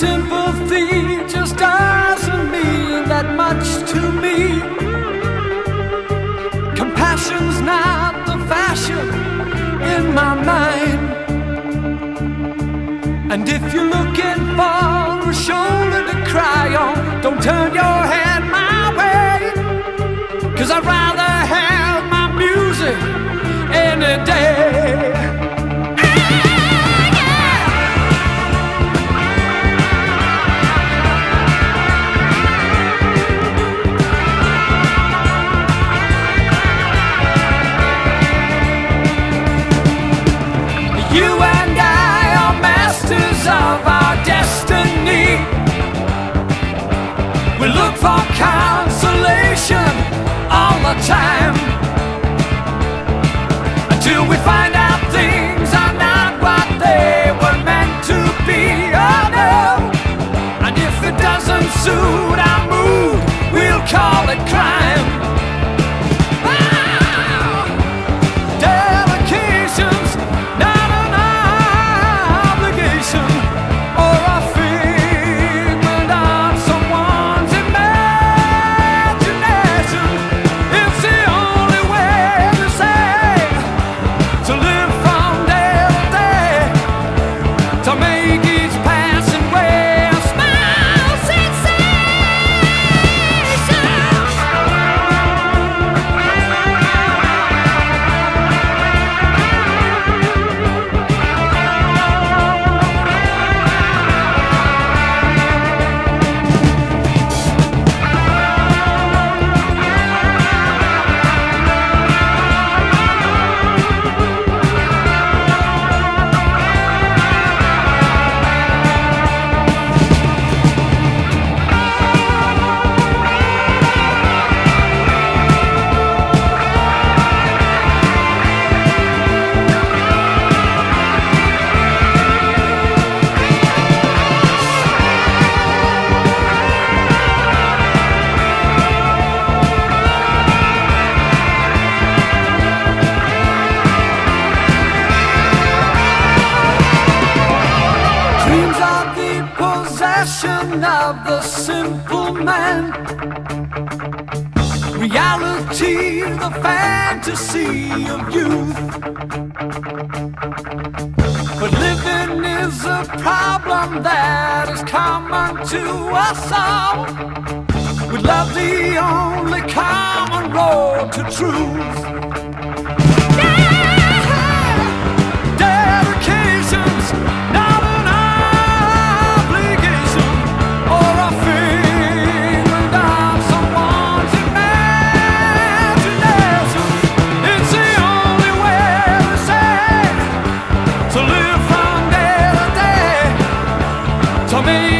sympathy just doesn't mean that much to me. Compassion's not the fashion in my mind. And if you're looking for a shoulder to cry on, don't turn your time. passion of the simple man. Reality, the fantasy of youth. But living is a problem that is common to us all. We love, the only common road to truth. baby